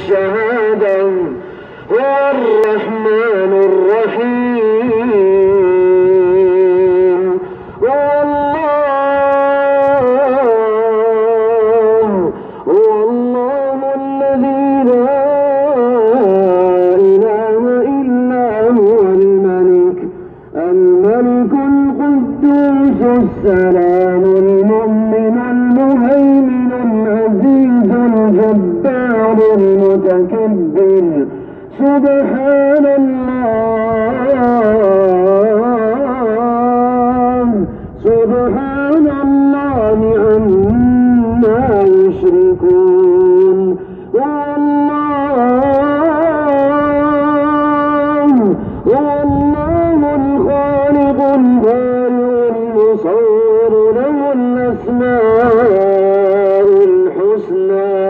الشهادة هو الرحمن الرحيم. هو الله هو الله الذي لا إله إلا هو الملك. الملك القدوس السلام المؤمن. الجبار المتكبر. سبحان الله. سبحان الله عما يشركون. والله والله الخالق البارئ المصور له الأسماء الحسنى.